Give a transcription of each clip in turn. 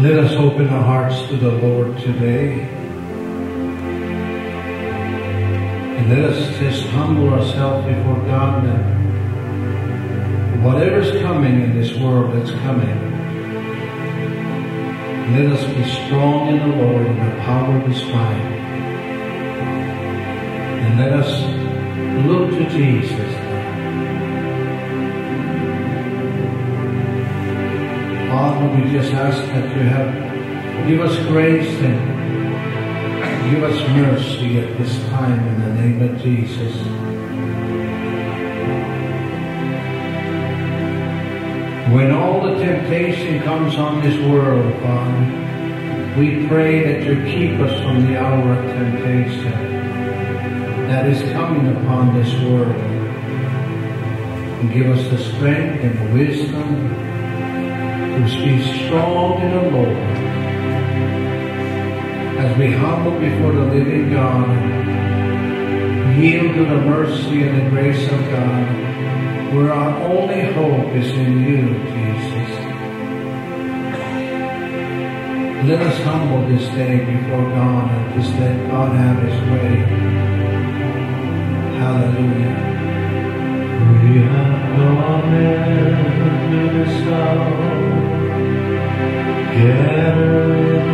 Let us open our hearts to the Lord today. And let us just humble ourselves before God that whatever's coming in this world that's coming, let us be strong in the Lord in the power of His might. And let us look to Jesus. Father, we just ask that you have give us grace and give us mercy at this time in the name of Jesus. When all the temptation comes on this world, Father, we pray that you keep us from the hour of temptation that is coming upon this world. And give us the strength and the wisdom to be strong in the Lord as we humble before the living God, yield to the mercy and the grace of God, where our only hope is in you, Jesus. Let us humble this day before God and just let God have his way. Hallelujah. We have come into this house, gathered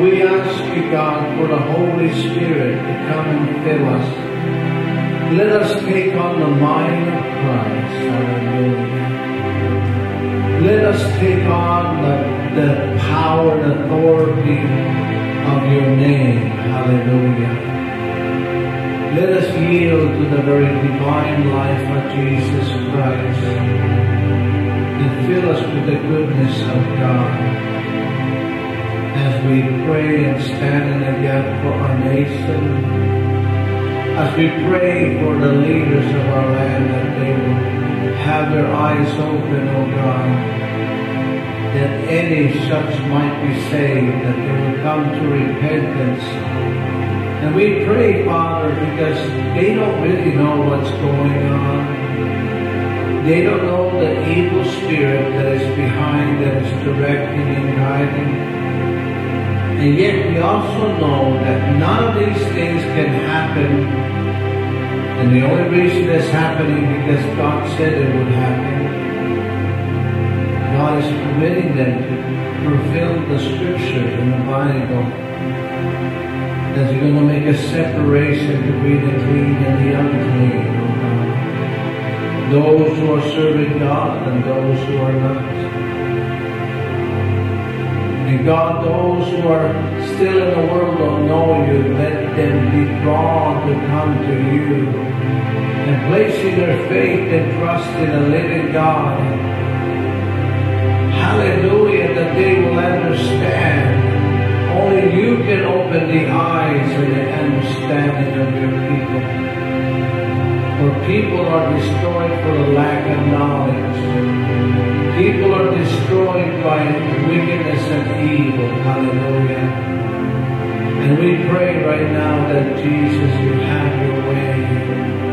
We ask you, God, for the Holy Spirit to come and fill us. Let us take on the mind of Christ. Hallelujah. Let us take on the, the power and authority of your name. Hallelujah. Let us yield to the very divine life of Jesus Christ and fill us with the goodness of God as we pray and stand in the gap for our nation, as we pray for the leaders of our land that they will have their eyes open, O oh God, that any such might be saved, that they will come to repentance. And we pray, Father, because they don't really know what's going on. They don't know the evil spirit that is behind, that is directing and guiding. And yet we also know that none of these things can happen. And the only reason it's happening because God said it would happen. God is permitting them to fulfill the scripture in the Bible. That you're going to make a separation between the clean and the unclean. Oh those who are serving God and those who are not. God, those who are still in the world don't know you, let them be drawn to come to you. And placing their faith and trust in the living God. Hallelujah, that they will understand. Only you can open the eyes and the understanding of your people. For people are destroyed for the lack of knowledge. People are destroyed by wickedness and evil. Hallelujah. And we pray right now that Jesus, you have your way.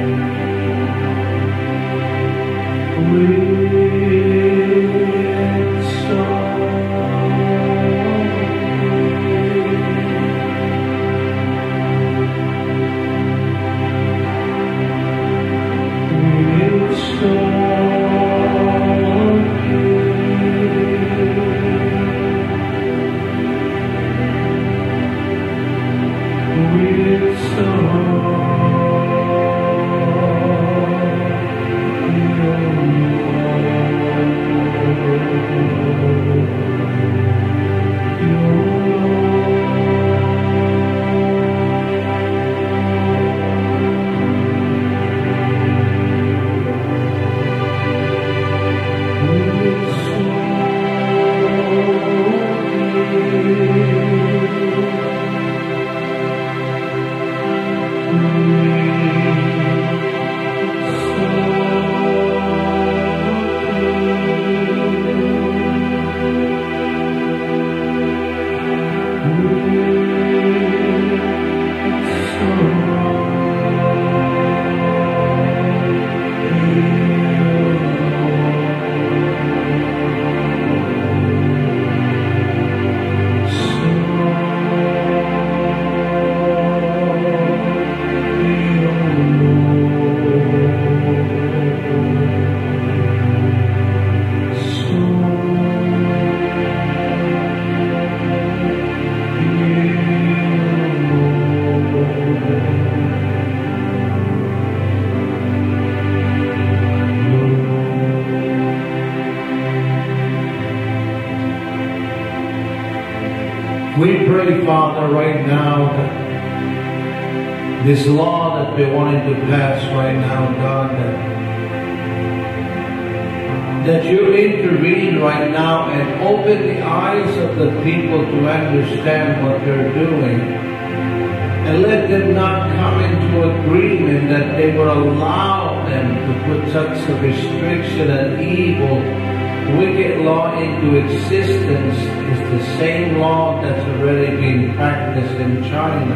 Them to put such a restriction and evil wicked law into existence is the same law that's already been practiced in China.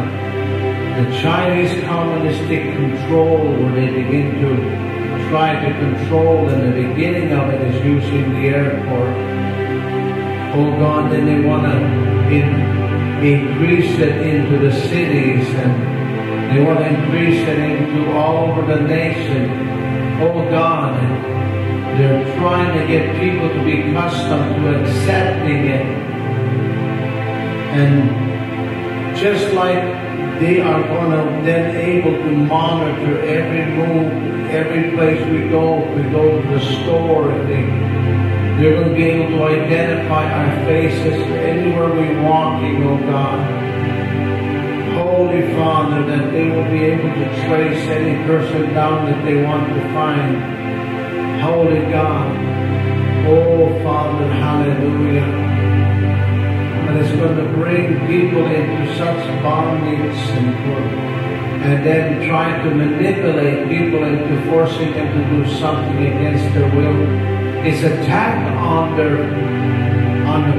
The Chinese communistic control when they begin to try to control and the beginning of it is using the airport. Oh God, then they want to in, increase it into the cities and they want to increase it into all over the nation. Oh God, they're trying to get people to be accustomed to accepting it. And just like they are going to then able to monitor every move, every place we go, we go to the store, if they, they're going to be able to identify our faces anywhere we're walking, oh God. Holy Father, that they will be able to trace any person down that they want to find. Holy God. Oh, Father, hallelujah. And it's going to bring people into such bondage and, then try to manipulate people into forcing them to do something against their will. It's attack on their on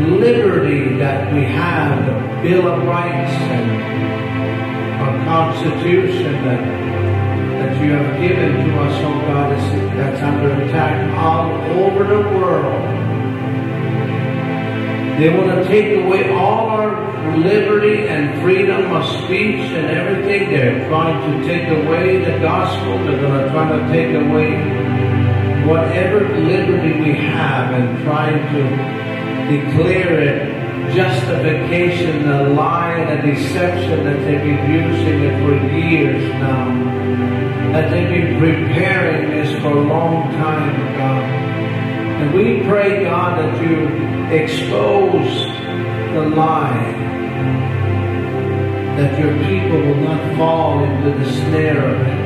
the liberty that we have, Bill of Rights and our Constitution that that you have given to us, oh God, is, that's under attack all over the world. They want to take away all our liberty and freedom of speech and everything. They're trying to take away the gospel. They're going to try to take away whatever liberty we have and trying to declare it justification, the lie, the deception that they've been using it for years now that they've been preparing this for a long time, God. And we pray, God, that you expose the lie, that your people will not fall into the snare of it.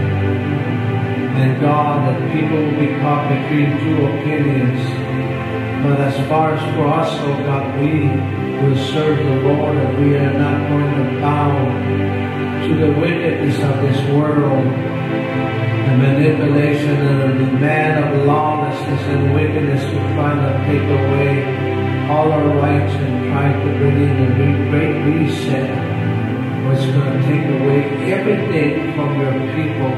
And God, that people will be caught between two opinions. But as far as for us, oh God, we will serve the Lord and we are not going to bow to the wickedness of this world, the manipulation and the man of lawlessness and wickedness to trying to take away all our rights and try to bring in a re- great reset was going to take away everything from your people.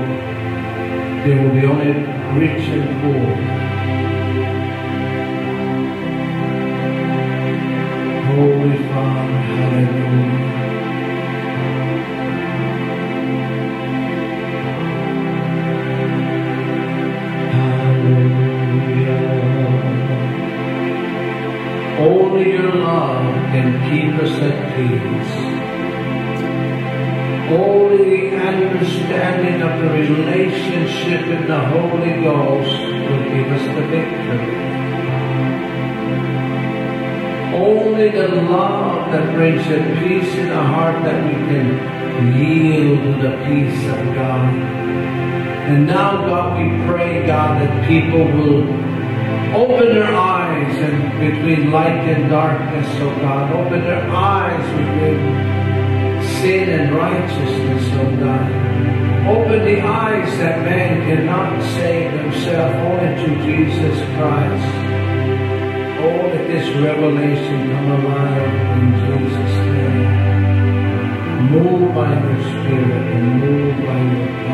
There will be only rich and poor. Hallelujah. Hallelujah. Only your love can keep us at peace. Only the understanding of the relationship in the Holy Ghost will give us the victory. Only the love that brings a peace in the heart that we can yield to the peace of God. And now, God, we pray, God, that people will open their eyes and between light and darkness, oh God. Open their eyes between sin and righteousness, oh God. Open the eyes that man cannot save himself only to Jesus Christ. Revelation come alive in Jesus' name. Move by your Spirit and move by your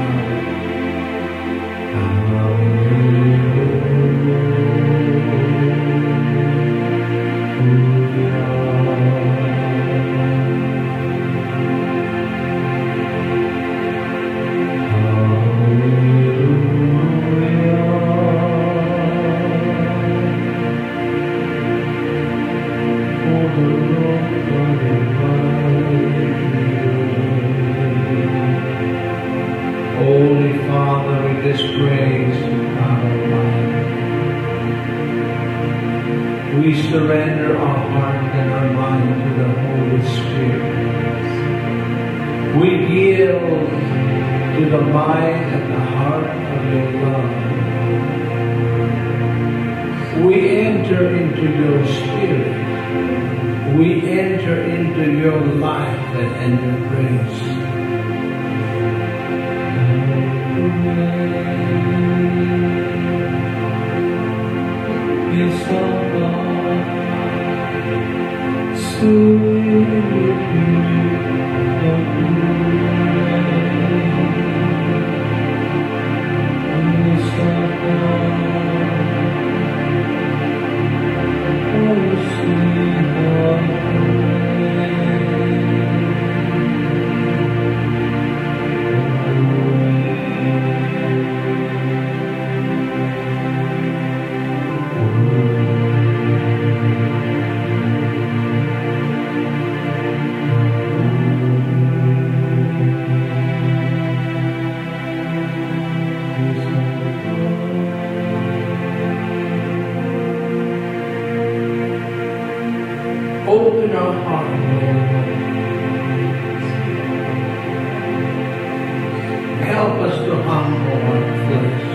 Help us to humble our flesh.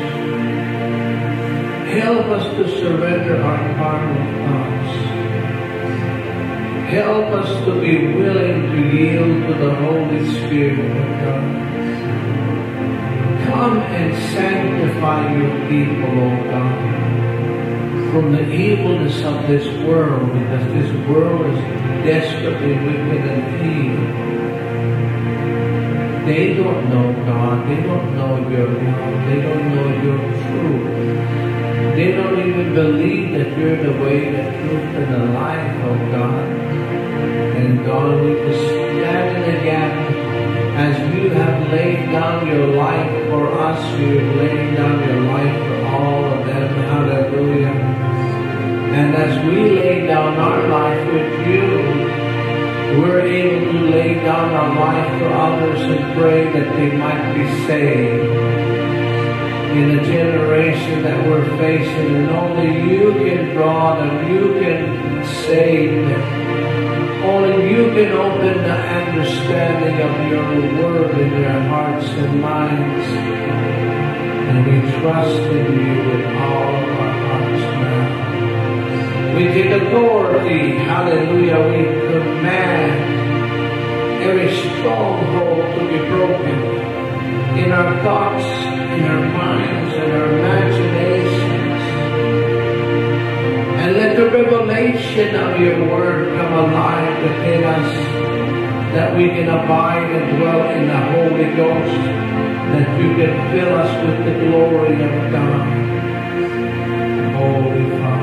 Help us to surrender our carnal thoughts. Help us to be willing to yield to the Holy Spirit of God. Come and sanctify your people, O God from the evilness of this world because this world is desperately wicked and evil. They don't know God. They don't know your love. They don't know your truth. They don't even believe that you're the way, the truth, and the life of God. And God, we just stand in the gap as you have laid down your life for us. You've laid down your life for all of them. Hallelujah. And as we lay down our life with you, we're able to lay down our life for others and pray that they might be saved. in the generation that we're facing, and only you can draw them, you can save them. Only you can open the understanding of your word in their hearts and minds. And we trust in you with all our hearts. We take authority, hallelujah, we command every stronghold to be broken in our thoughts, in our minds, in our imaginations. And let the revelation of your word come alive within us that we can abide and dwell in the Holy Ghost, that you can fill us with the glory of God. Holy Ora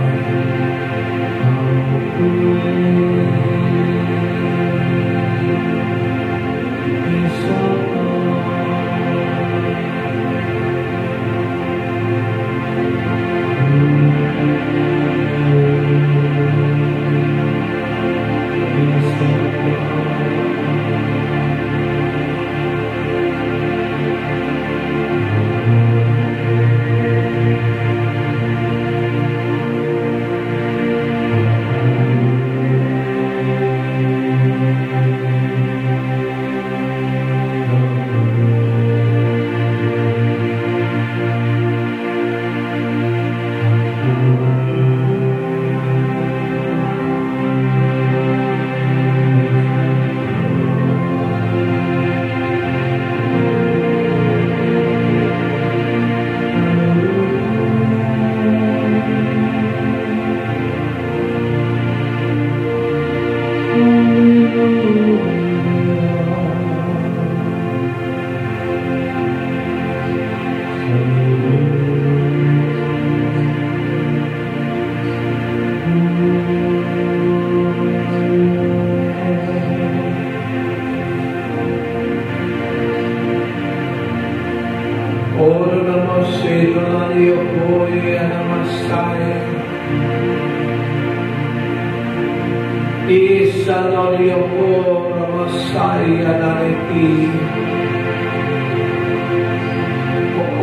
Namasaya Naneki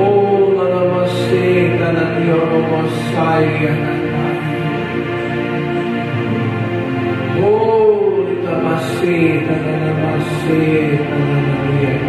Ola Namaste Ganadio Namasaya Holy Namaste Namaste Namaste Oh,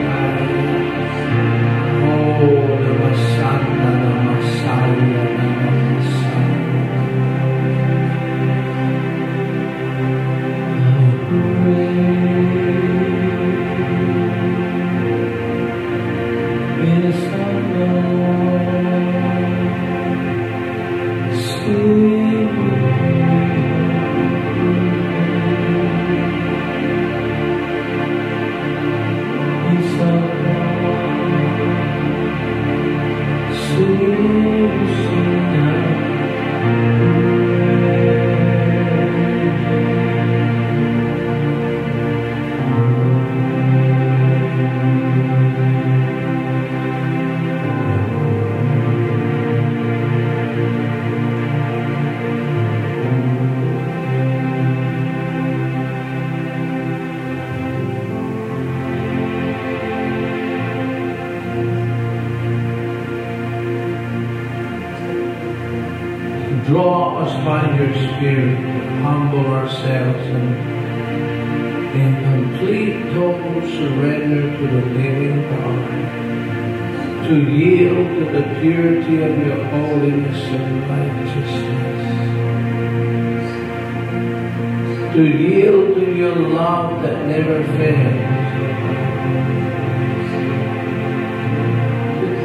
love that never fails,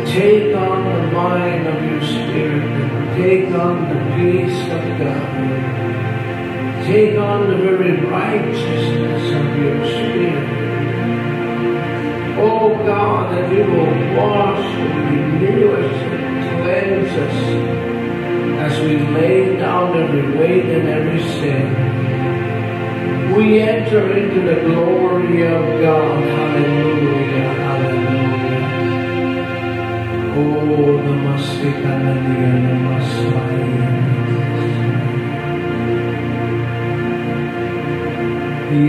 take on the mind of your Spirit take on the peace of God. Take on the very righteousness of your Spirit. Oh God, that you will wash and renew us and cleanse us as we lay down every weight and every sin. We enter into the glory of God. Hallelujah, hallelujah. Oh, kanadiya, namaste.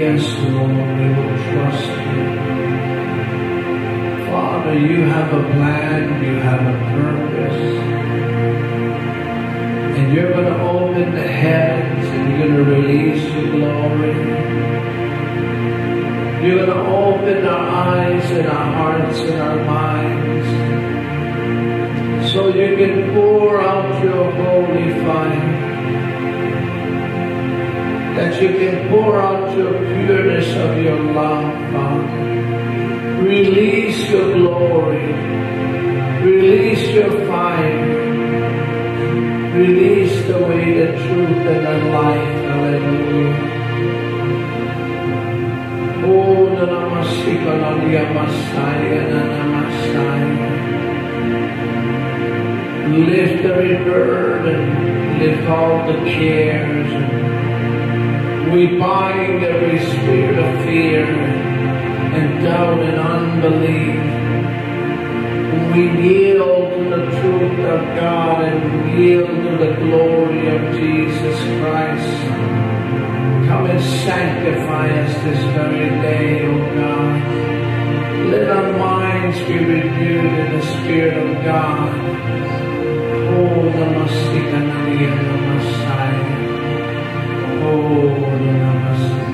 Yes, Lord, we will trust you. Father, you have a plan, you have a purpose. And you're going to open the heavens you're going to release your glory. You're going to open our eyes and our hearts and our minds so you can pour out your holy fire. That you can pour out your pureness of your love, Father. Release your glory. Release your fire. The the truth, and the life. Hallelujah. Oh, na namasika na niya Messiah, na namasaya. Lift every burden, lift all the cares. We bind every spirit of fear and doubt and unbelief. We yield to the truth of God and yield to the glory of Jesus Christ. Come and sanctify us this very day, O God. Let our minds be renewed in the Spirit of God. Oh, Namaste, Kananiya, Namaste. Oh, Namaste,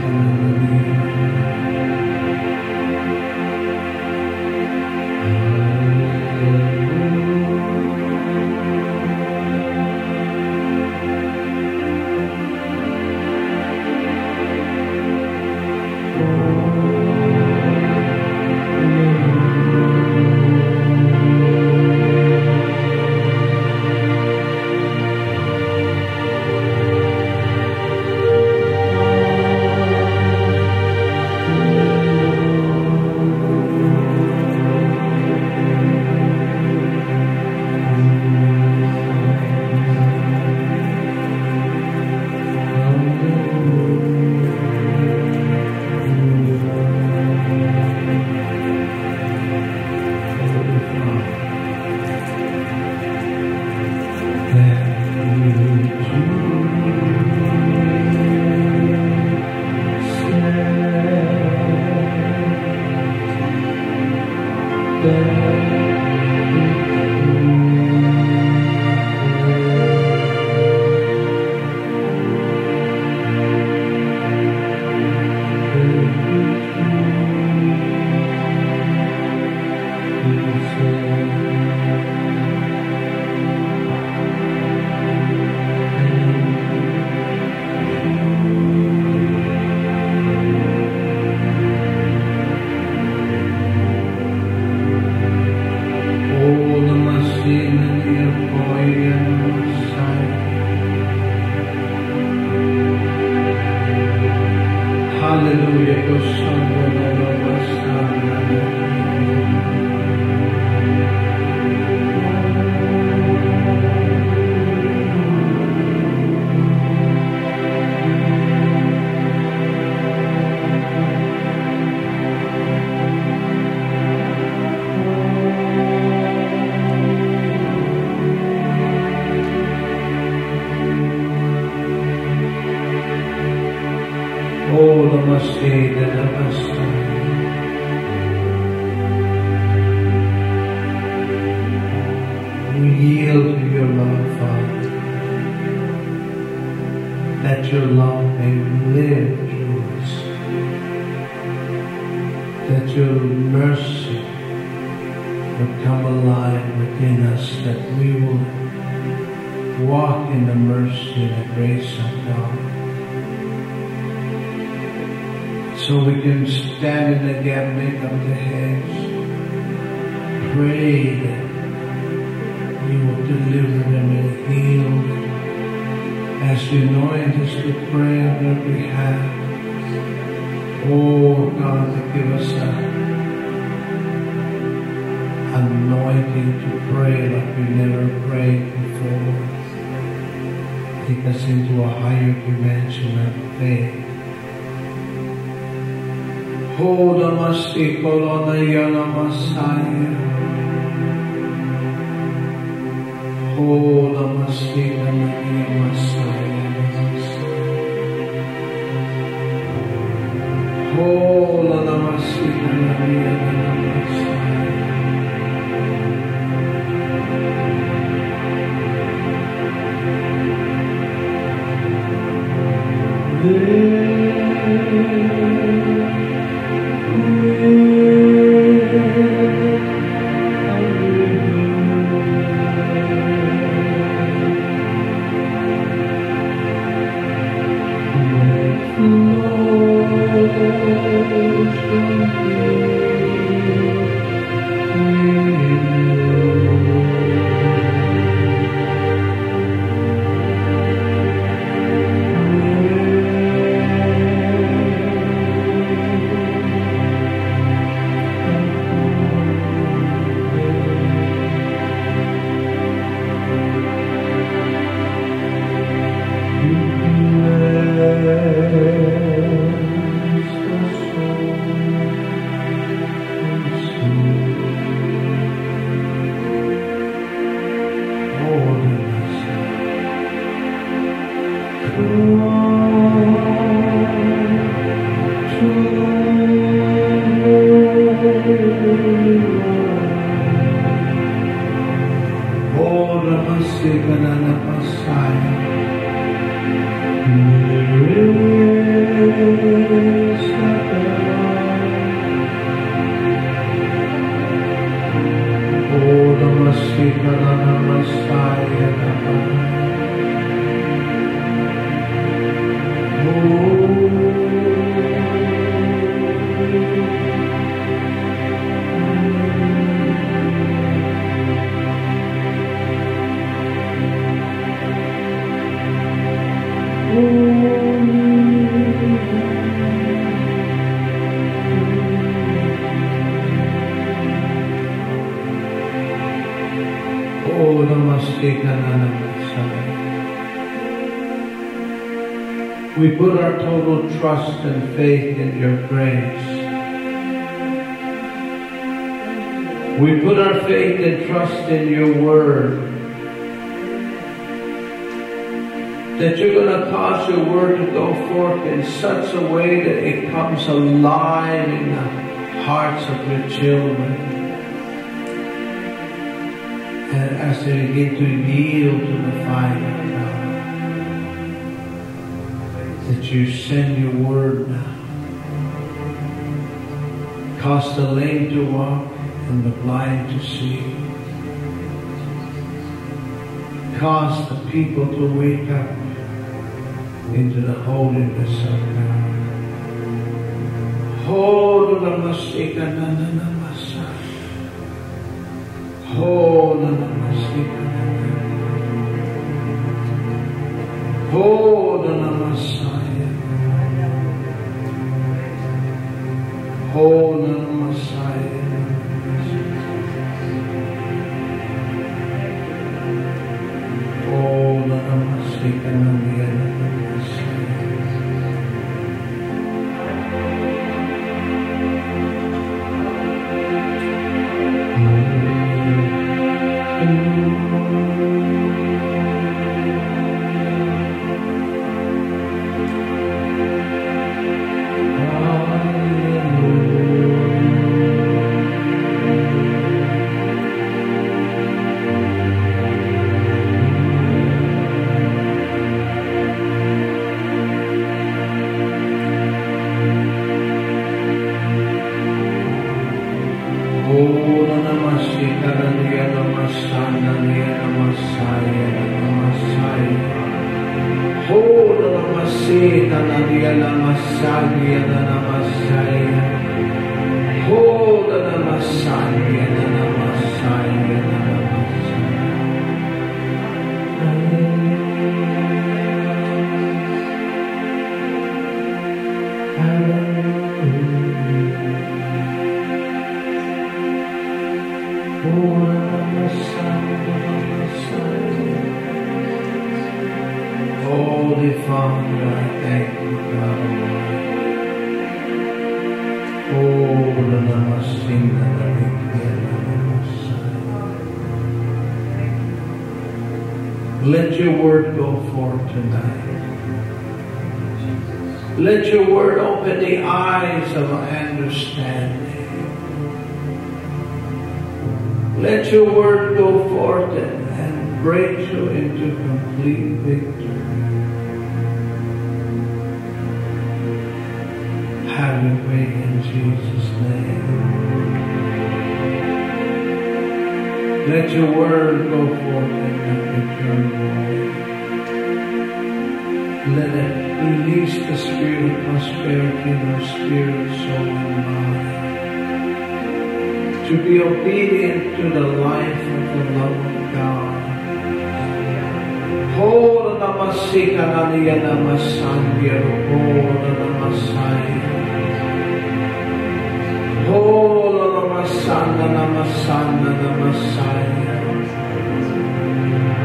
as you anoint us to pray on their behalf. Oh God, to give us a anointing to pray like we never prayed before. Take us into a higher dimension of faith. Oh, Namaste, Kolonaya Oh, faith in your grace. We put our faith and trust in your word. That you're going to cause your word to go forth in such a way that it comes alive in the hearts of your children. And as they begin to you send your word now. Cause the lame to walk and the blind to see. Cause the people to wake up into the holiness of God. Hold the Masika Nana Masai. Hold the Masika Hold the Hold the Holy Father, I thank you, God. Oh, Let your word go forth tonight. Let your word open the eyes of understanding. Let your word go forth and, and break you into complete victory. In Jesus' name. Let your word go forth and not return void. Let it release the spirit of prosperity in our spirit, soul, and mind. To be obedient to the life of the love of God. Hold namasika naniya namasangya, hold namasaya. Namasana the Messiah.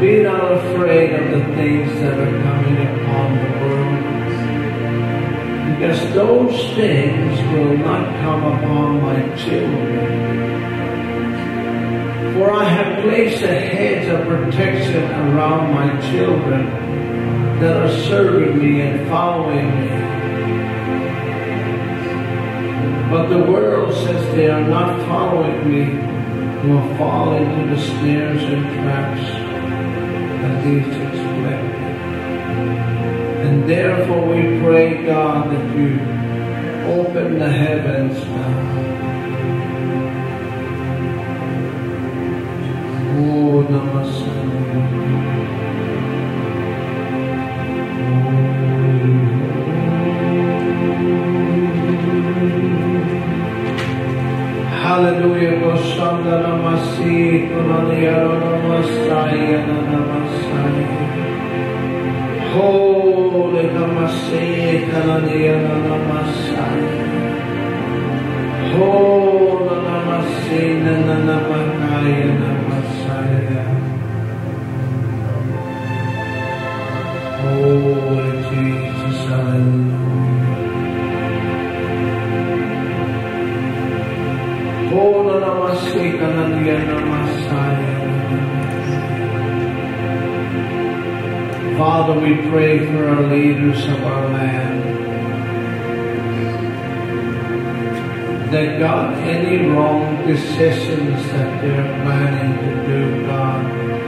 Be not afraid of the things that are coming upon the world. Because those things will not come upon my children. For I have placed a hedge of protection around my children that are serving me and following me. But the world says they are not following me, will fall into the snares and traps that these expect. And therefore we pray, God, that you open the heavens now. Oh, Namaste. We pray for our leaders of our land. That God, any wrong decisions that they're planning to do, God,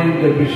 Bind every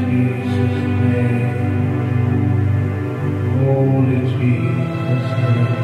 Jesus' name. Holy Jesus' name.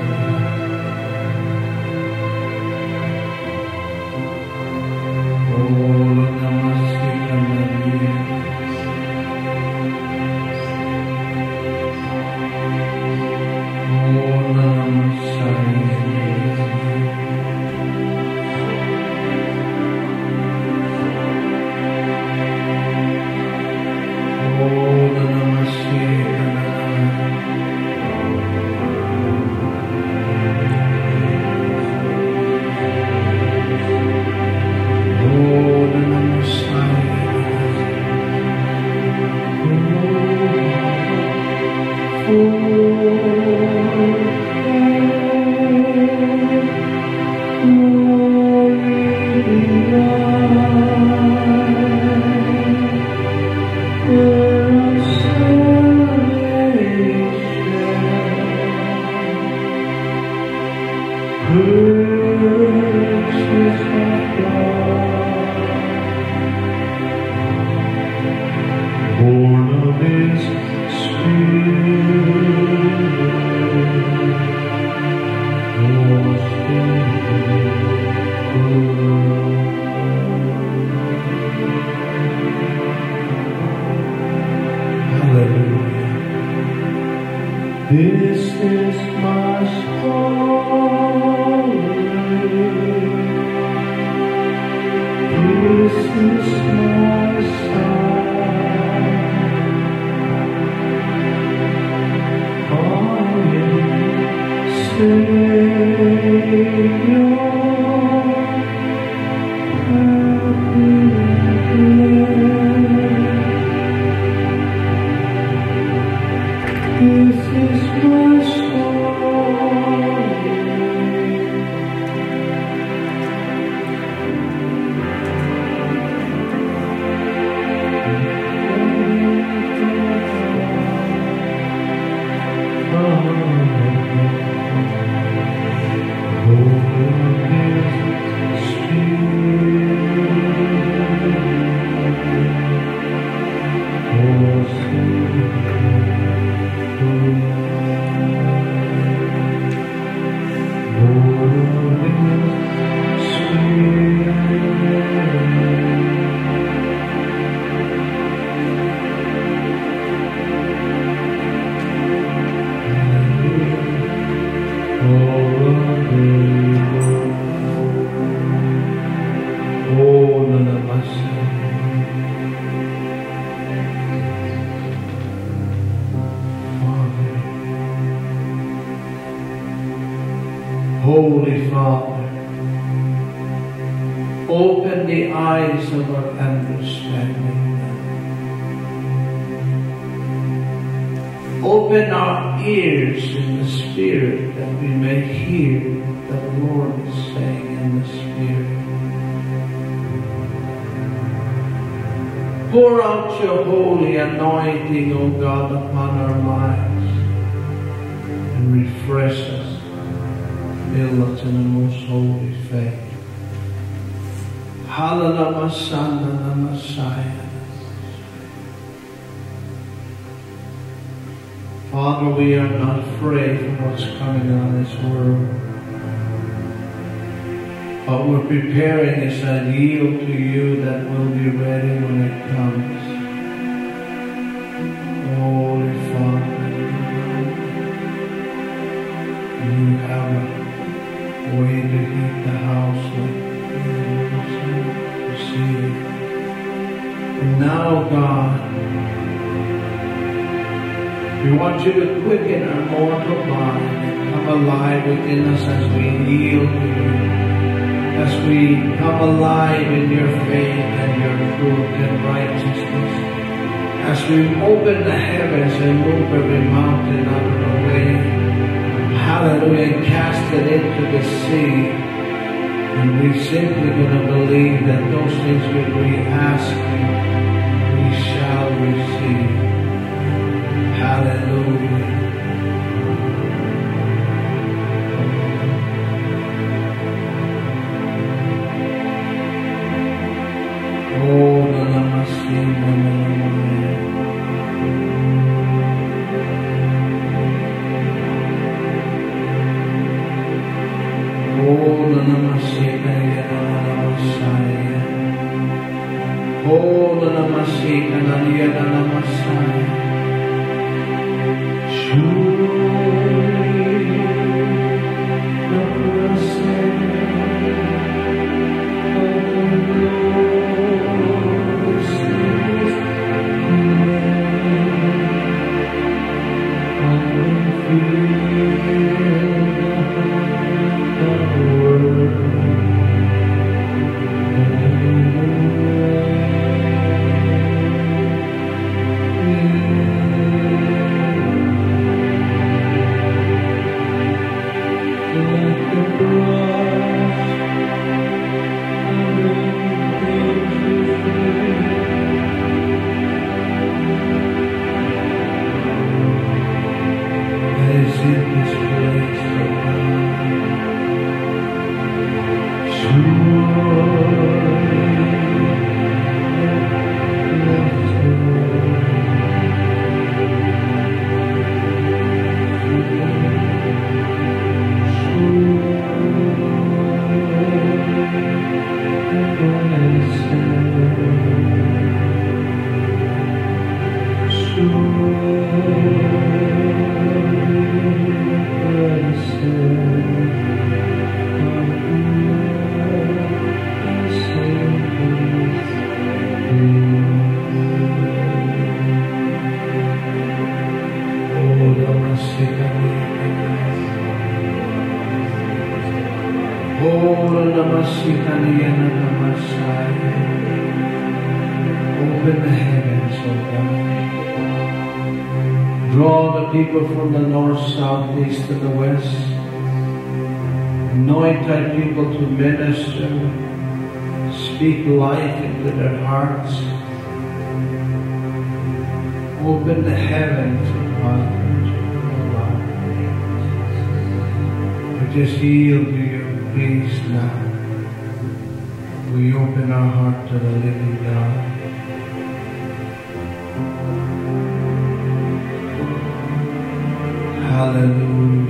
Savior. Pour out your holy anointing, O God, upon our lives and refresh us, fill us in the most holy faith. Hallelujah, Messiah. Father, we are not afraid of what's coming on this world. But we're preparing us and yield to you that we'll be ready when it comes. Holy Father, you have a way to heat the house like you see. And now, God, we want you to quicken our mortal body and come alive within us as we yield to you as we come alive in your faith and your truth and righteousness, as we open the heavens and move every mountain out of the way, hallelujah, cast it into the sea, and we simply going to believe that those things that we ask we shall receive. Hallelujah. Oh, the namaste, namaste. That Open the heavens, oh God. Draw the people from the north, south, east, and the west. Anoint thy people to minister. Speak life into their hearts. Open the heavens, oh God. We just yield to your peace now. We open our heart to the living God. Hallelujah.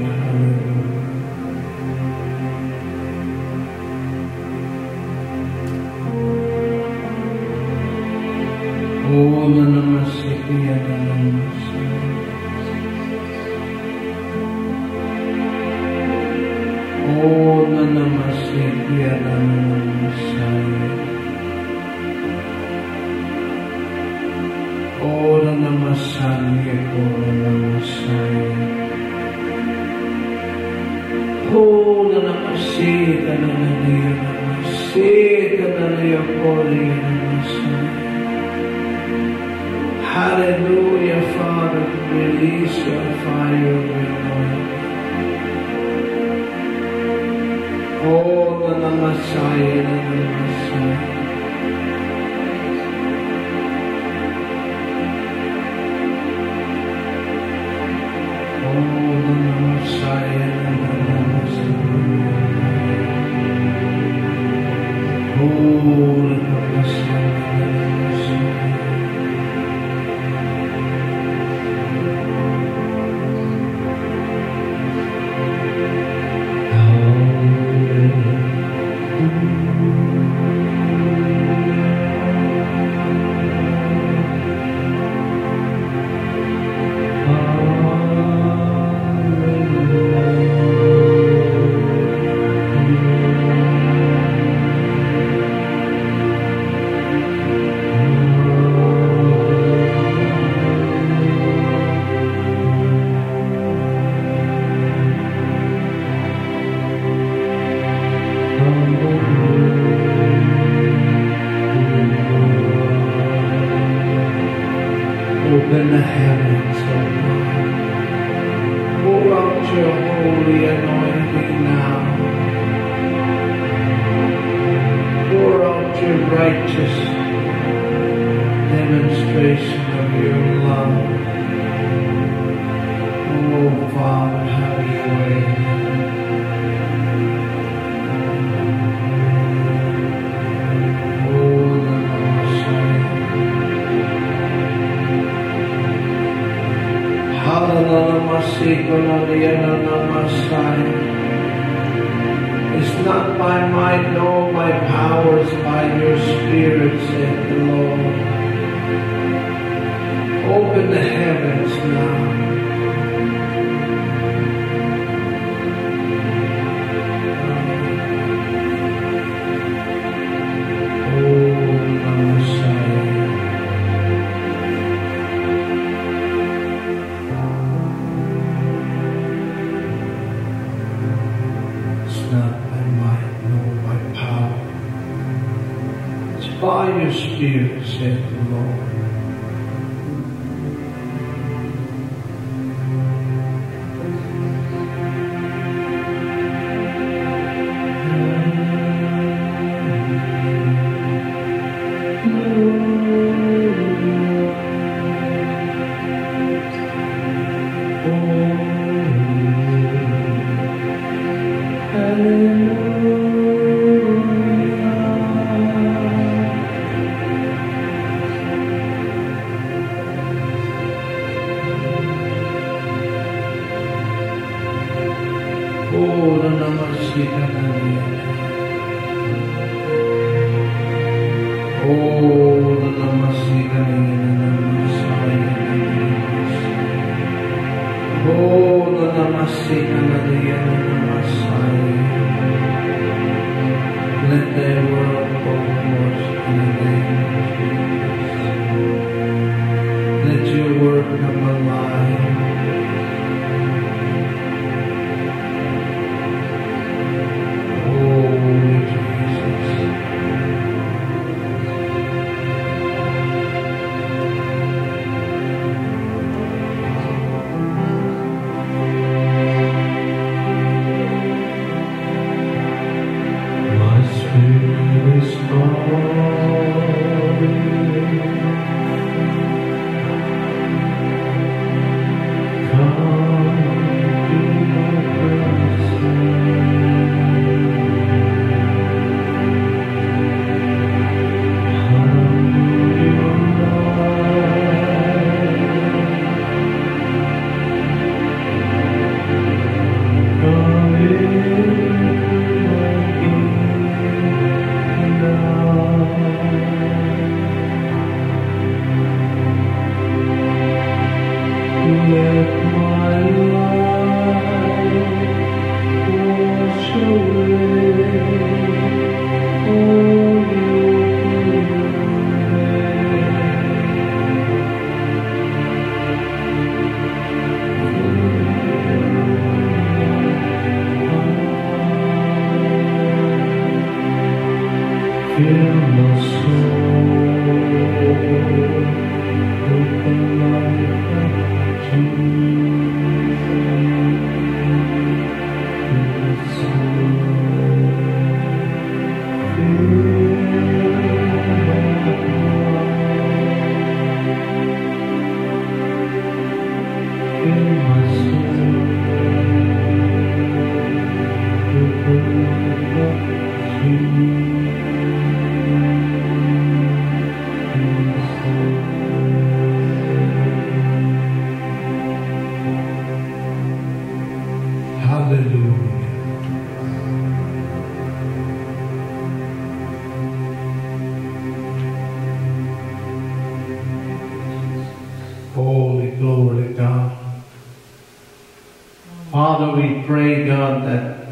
God, that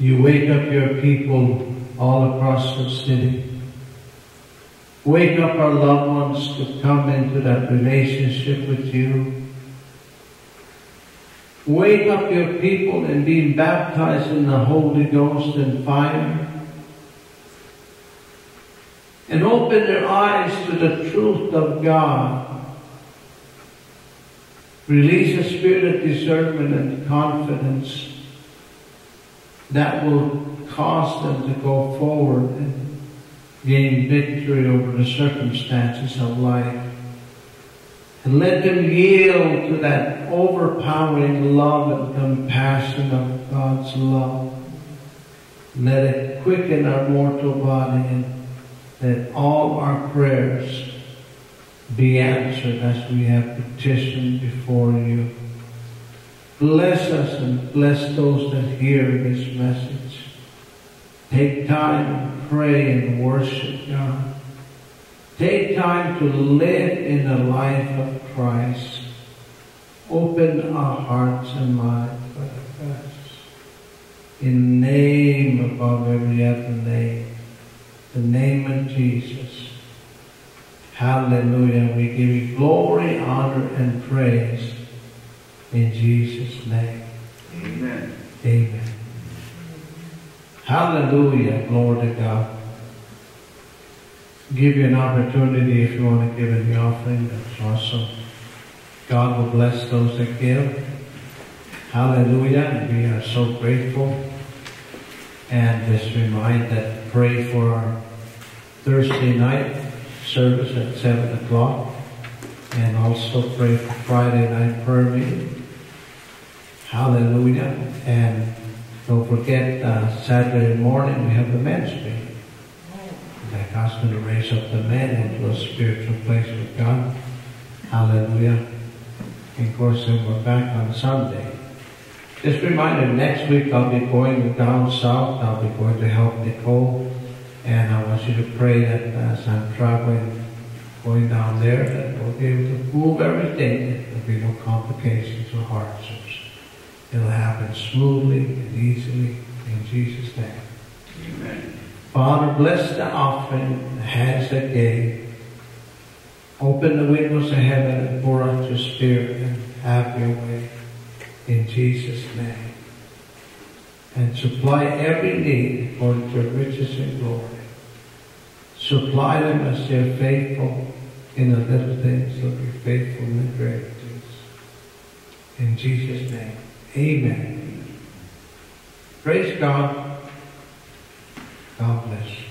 you wake up your people all across the city. Wake up our loved ones to come into that relationship with you. Wake up your people in being baptized in the Holy Ghost and fire. And open their eyes to the truth of God. Release a spirit of discernment and confidence that will cause them to go forward and gain victory over the circumstances of life. And let them yield to that overpowering love and compassion of God's love. Let it quicken our mortal body and let all our prayers be answered as we have petitioned before you. Bless us and bless those that hear this message. Take time and pray and worship God. Take time to live in the life of Christ. Open our hearts and minds for the best. In name above every other name, the name of Jesus. Hallelujah. We give you glory, honor, and praise in Jesus' name. Amen. Amen. Hallelujah. Glory to God. Give you an opportunity if you want to give in the offering. That's awesome. God will bless those that give. Hallelujah. We are so grateful. And just remind that pray for our Thursday night service at 7 o'clock. And also pray for Friday night prayer meeting. Hallelujah. And don't forget, uh, Saturday morning we have the men's meeting. That God's going to raise up the men into a spiritual place with God. Hallelujah. And of course, then we're back on Sunday. Just a reminder, next week I'll be going down south. I'll be going to help Nicole. And I want you to pray that as I'm traveling, going down there, that we'll be able to move everything. There'll be no complications or hardships. It'll happen smoothly and easily in Jesus' name. Amen. Father, bless the offering, the hands that gave. Open the windows of heaven and pour out your spirit and have your way in Jesus' name. And supply every need to your riches and glory. Supply them as they're faithful in the little things, they'll be faithful in great things. In Jesus' name. Amen. Praise God. God bless.